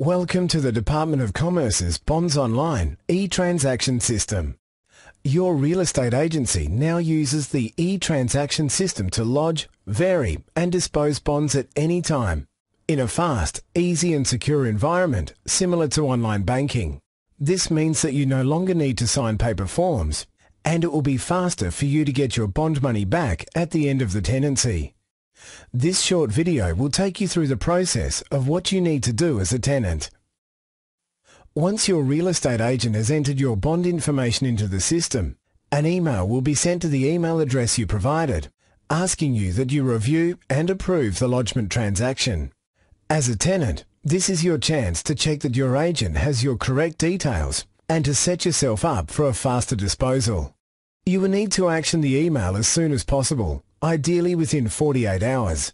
Welcome to the Department of Commerce's Bonds Online e-transaction system. Your real estate agency now uses the e-transaction system to lodge, vary and dispose bonds at any time in a fast, easy and secure environment similar to online banking. This means that you no longer need to sign paper forms and it will be faster for you to get your bond money back at the end of the tenancy. This short video will take you through the process of what you need to do as a tenant. Once your real estate agent has entered your bond information into the system, an email will be sent to the email address you provided, asking you that you review and approve the lodgement transaction. As a tenant, this is your chance to check that your agent has your correct details and to set yourself up for a faster disposal. You will need to action the email as soon as possible ideally within 48 hours.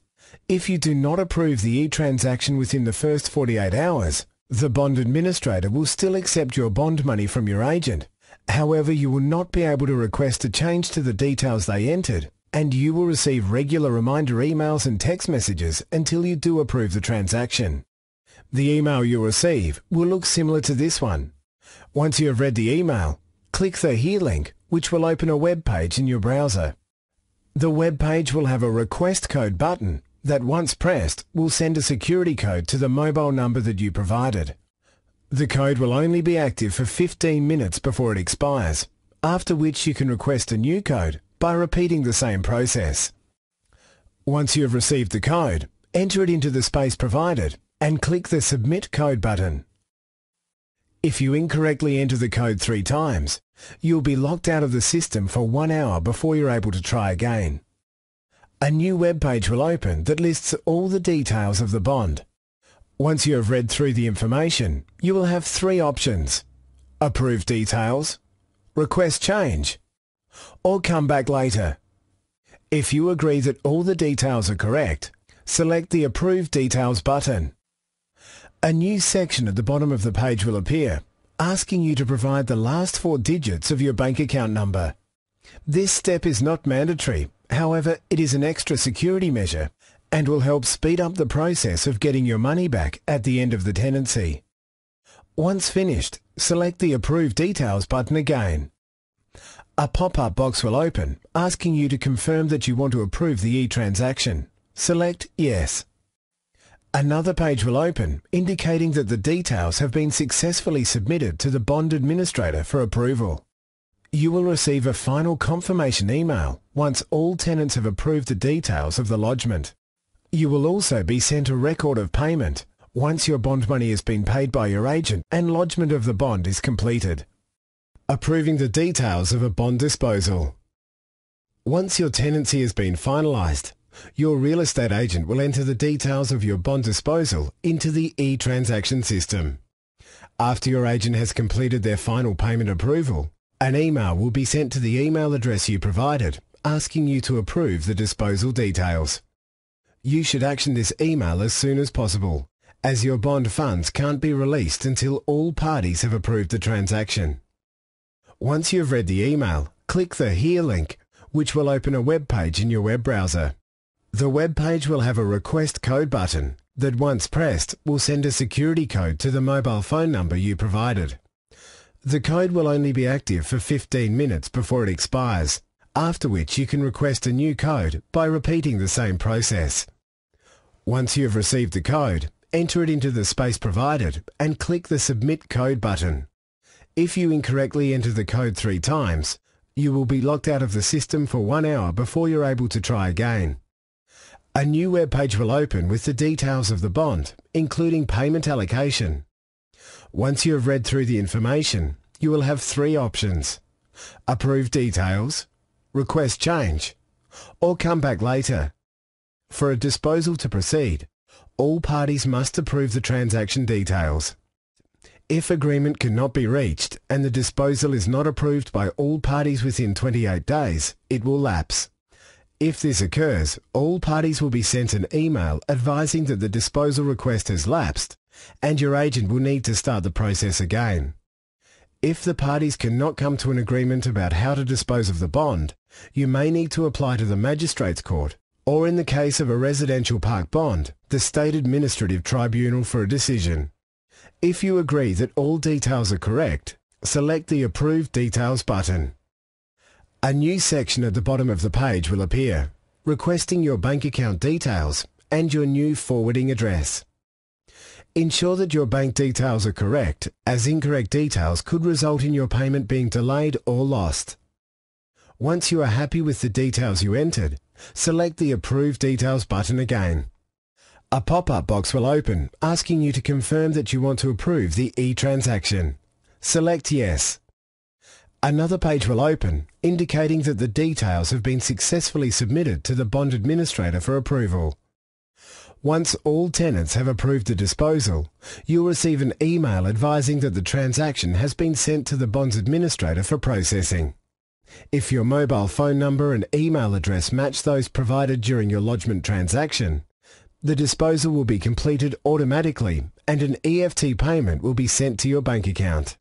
If you do not approve the e-transaction within the first 48 hours, the bond administrator will still accept your bond money from your agent. However, you will not be able to request a change to the details they entered, and you will receive regular reminder emails and text messages until you do approve the transaction. The email you'll receive will look similar to this one. Once you have read the email, click the Here link, which will open a web page in your browser. The web page will have a request code button that once pressed will send a security code to the mobile number that you provided. The code will only be active for 15 minutes before it expires, after which you can request a new code by repeating the same process. Once you have received the code, enter it into the space provided and click the Submit Code button. If you incorrectly enter the code three times, you'll be locked out of the system for one hour before you're able to try again. A new web page will open that lists all the details of the bond. Once you have read through the information, you will have three options. Approve details, request change, or come back later. If you agree that all the details are correct, select the Approve Details button. A new section at the bottom of the page will appear, asking you to provide the last four digits of your bank account number. This step is not mandatory, however it is an extra security measure and will help speed up the process of getting your money back at the end of the tenancy. Once finished, select the Approve Details button again. A pop-up box will open, asking you to confirm that you want to approve the e-transaction. Select Yes. Another page will open indicating that the details have been successfully submitted to the bond administrator for approval. You will receive a final confirmation email once all tenants have approved the details of the lodgement. You will also be sent a record of payment once your bond money has been paid by your agent and lodgement of the bond is completed. Approving the details of a bond disposal. Once your tenancy has been finalised, your real estate agent will enter the details of your bond disposal into the e-transaction system. After your agent has completed their final payment approval, an email will be sent to the email address you provided asking you to approve the disposal details. You should action this email as soon as possible, as your bond funds can't be released until all parties have approved the transaction. Once you have read the email, click the Here link, which will open a web page in your web browser. The web page will have a request code button that once pressed will send a security code to the mobile phone number you provided. The code will only be active for 15 minutes before it expires, after which you can request a new code by repeating the same process. Once you have received the code, enter it into the space provided and click the Submit Code button. If you incorrectly enter the code three times, you will be locked out of the system for one hour before you're able to try again. A new web page will open with the details of the bond, including payment allocation. Once you have read through the information, you will have three options. Approve details, request change, or come back later. For a disposal to proceed, all parties must approve the transaction details. If agreement cannot be reached and the disposal is not approved by all parties within 28 days, it will lapse. If this occurs, all parties will be sent an email advising that the disposal request has lapsed and your agent will need to start the process again. If the parties cannot come to an agreement about how to dispose of the bond, you may need to apply to the Magistrates Court or in the case of a residential park bond, the State Administrative Tribunal for a decision. If you agree that all details are correct, select the Approve Details button. A new section at the bottom of the page will appear, requesting your bank account details and your new forwarding address. Ensure that your bank details are correct, as incorrect details could result in your payment being delayed or lost. Once you are happy with the details you entered, select the Approve Details button again. A pop-up box will open asking you to confirm that you want to approve the e-transaction. Select Yes. Another page will open indicating that the details have been successfully submitted to the bond administrator for approval. Once all tenants have approved the disposal, you'll receive an email advising that the transaction has been sent to the bonds administrator for processing. If your mobile phone number and email address match those provided during your lodgement transaction, the disposal will be completed automatically and an EFT payment will be sent to your bank account.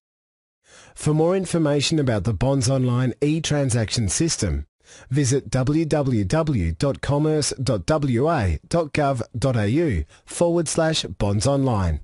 For more information about the Bonds Online e-transaction system, visit www.commerce.wa.gov.au forward slash bonds online.